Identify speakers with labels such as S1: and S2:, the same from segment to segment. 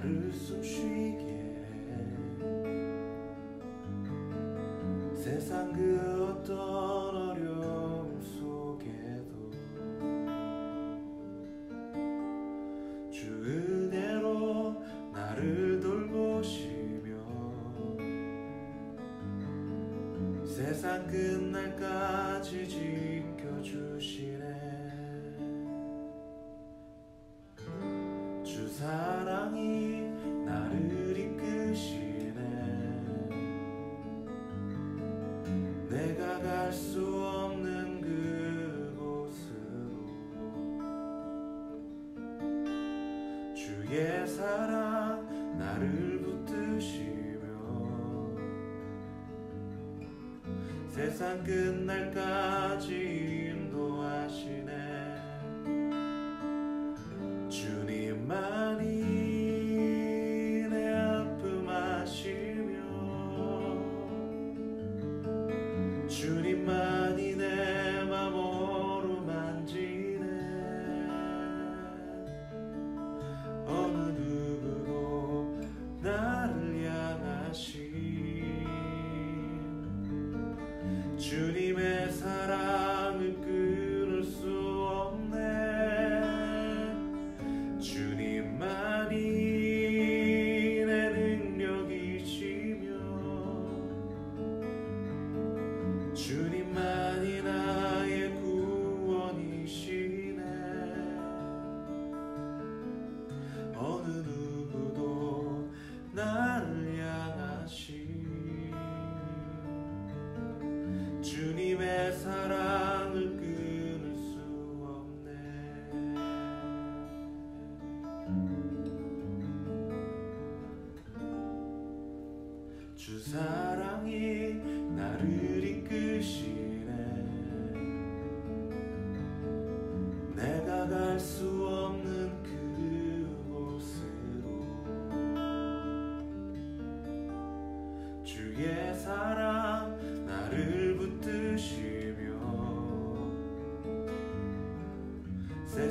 S1: 나를 숨쉬게. 해 세상 그 어떤 어려움 속에도 주 은혜로 나를 돌보시며 세상 끝날까지 지켜주시네. 주 사랑이 내가 갈 수 없는 그곳으로. 주의 사랑 나를 붙드시며 세상 끝날까지 인도하시네 사랑을 끊을 수 없네. 주사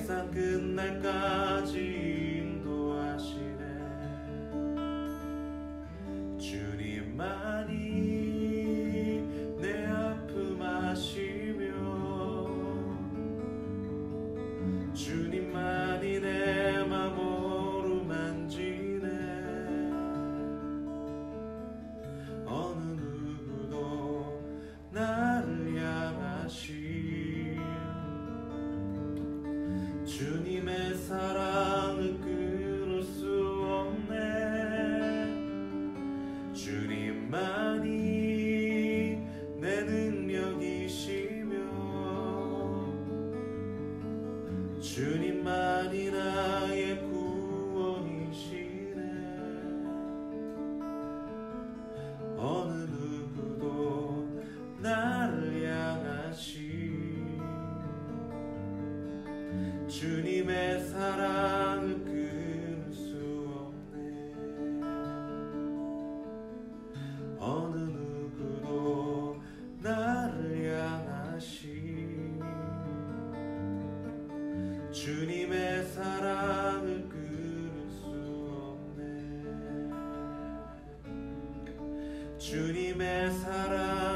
S1: 세상 끝날까지 인도하시네. 주님만이 내 아픔 아시며 주님만 주님의 사랑 주님의 사랑을 끊을 수 없네. 주님의 사랑